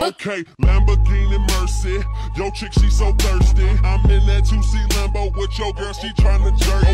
Okay, Lamborghini Mercy. Yo, chick, she so thirsty. I'm in that 2C Lambo with your girl, she tryna jerk.